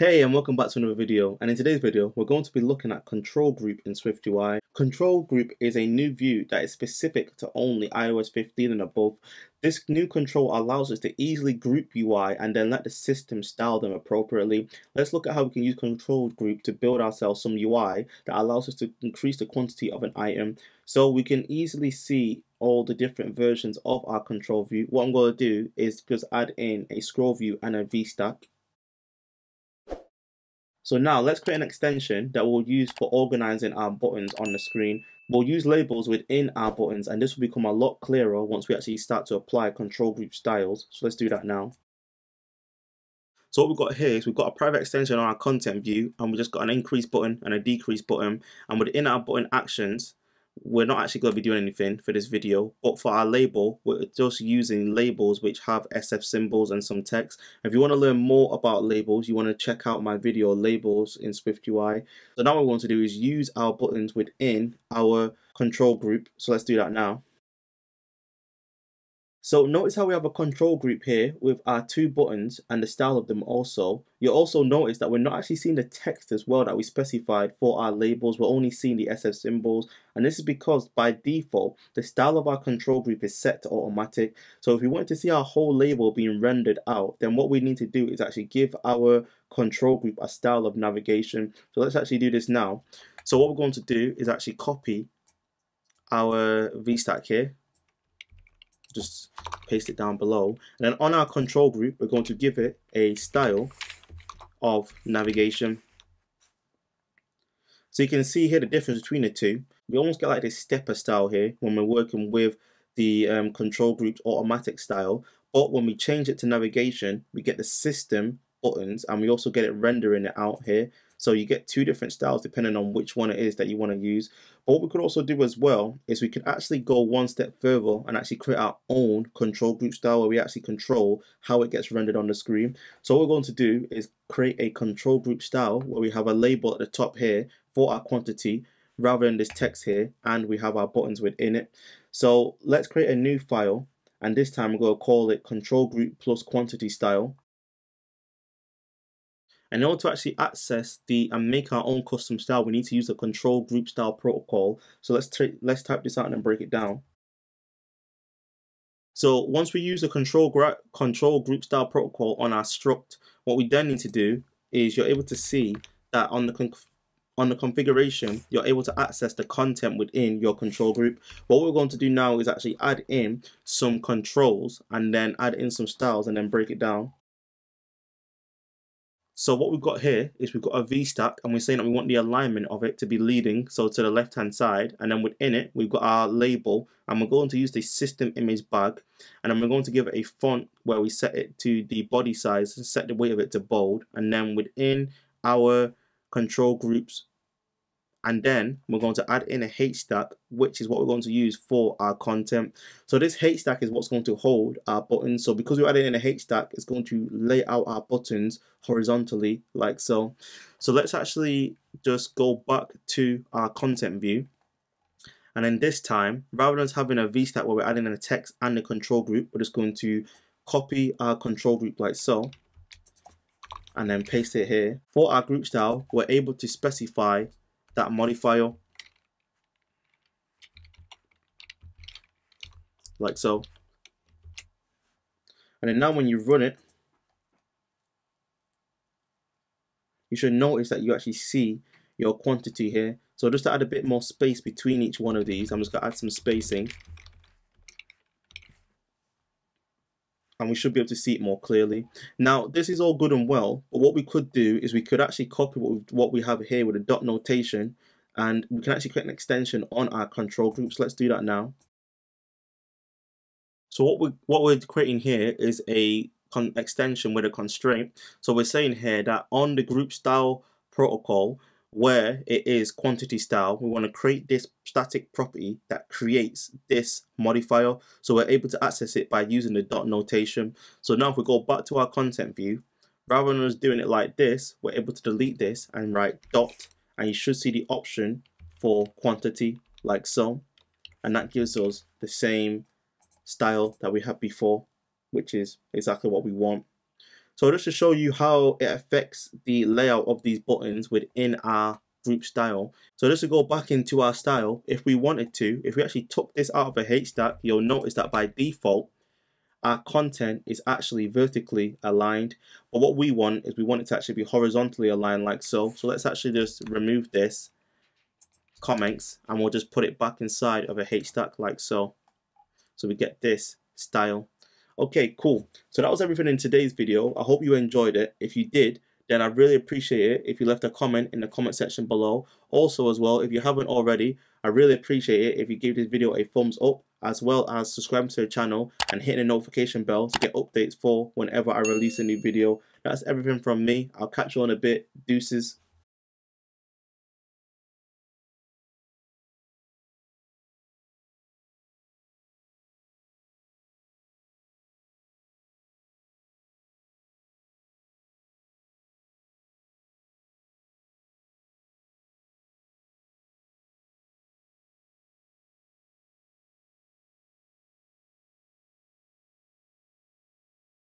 Hey and welcome back to another video and in today's video we're going to be looking at control group in SwiftUI. Control group is a new view that is specific to only iOS 15 and above. This new control allows us to easily group UI and then let the system style them appropriately. Let's look at how we can use control group to build ourselves some UI that allows us to increase the quantity of an item. So we can easily see all the different versions of our control view. What I'm going to do is just add in a scroll view and a VStack so now let's create an extension that we'll use for organizing our buttons on the screen. We'll use labels within our buttons and this will become a lot clearer once we actually start to apply control group styles. So let's do that now. So what we've got here is we've got a private extension on our content view and we've just got an increase button and a decrease button and within our button actions we're not actually going to be doing anything for this video but for our label we're just using labels which have SF symbols and some text. If you want to learn more about labels you want to check out my video labels in SwiftUI so now what we want to do is use our buttons within our control group. So let's do that now so notice how we have a control group here with our two buttons and the style of them also. You'll also notice that we're not actually seeing the text as well that we specified for our labels. We're only seeing the SF symbols and this is because by default the style of our control group is set to automatic. So if we want to see our whole label being rendered out then what we need to do is actually give our control group a style of navigation. So let's actually do this now. So what we're going to do is actually copy our VStack here just paste it down below. And then on our control group, we're going to give it a style of navigation. So you can see here the difference between the two. We almost get like this stepper style here when we're working with the um, control group's automatic style. But when we change it to navigation, we get the system buttons and we also get it rendering it out here. So you get two different styles depending on which one it is that you want to use. But what we could also do as well is we could actually go one step further and actually create our own control group style where we actually control how it gets rendered on the screen. So what we're going to do is create a control group style where we have a label at the top here for our quantity rather than this text here and we have our buttons within it. So let's create a new file and this time we're going to call it control group plus quantity style and in order to actually access the and make our own custom style, we need to use the control group style protocol. So let's let's type this out and break it down. So once we use the control control group style protocol on our struct, what we then need to do is you're able to see that on the on the configuration, you're able to access the content within your control group. What we're going to do now is actually add in some controls and then add in some styles and then break it down. So what we've got here is we've got a V stack and we're saying that we want the alignment of it to be leading, so to the left hand side. And then within it, we've got our label and we're going to use the system image bag. And then we're going to give it a font where we set it to the body size and set the weight of it to bold. And then within our control groups and then we're going to add in a H stack which is what we're going to use for our content. So this H stack is what's going to hold our buttons. So because we're adding in a H stack it's going to lay out our buttons horizontally like so. So let's actually just go back to our content view. And then this time rather than having a V stack where we're adding in a text and a control group we're just going to copy our control group like so and then paste it here. For our group style we're able to specify that modifier like so. And then now when you run it you should notice that you actually see your quantity here. So just to add a bit more space between each one of these I'm just to add some spacing and we should be able to see it more clearly. Now, this is all good and well, but what we could do is we could actually copy what, we have here with a dot notation, and we can actually create an extension on our control groups. Let's do that now. So what we what we're creating here is a extension with a constraint. So we're saying here that on the group style protocol, where it is quantity style, we want to create this static property that creates this modifier. So we're able to access it by using the dot notation. So now if we go back to our content view, rather than us doing it like this, we're able to delete this and write dot, and you should see the option for quantity like so. And that gives us the same style that we had before, which is exactly what we want. So just to show you how it affects the layout of these buttons within our group style. So just to go back into our style, if we wanted to, if we actually took this out of a H stack, you'll notice that by default, our content is actually vertically aligned. But what we want is we want it to actually be horizontally aligned like so. So let's actually just remove this comments and we'll just put it back inside of a stack like so. So we get this style. Okay, cool. So that was everything in today's video. I hope you enjoyed it. If you did, then I'd really appreciate it if you left a comment in the comment section below. Also as well, if you haven't already, I really appreciate it if you give this video a thumbs up as well as subscribe to the channel and hit the notification bell to get updates for whenever I release a new video. That's everything from me. I'll catch you on a bit. Deuces.